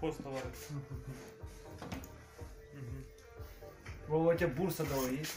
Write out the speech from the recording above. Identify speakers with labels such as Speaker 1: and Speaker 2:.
Speaker 1: Хост товариш.
Speaker 2: Вова, у тебя бурса дала есть?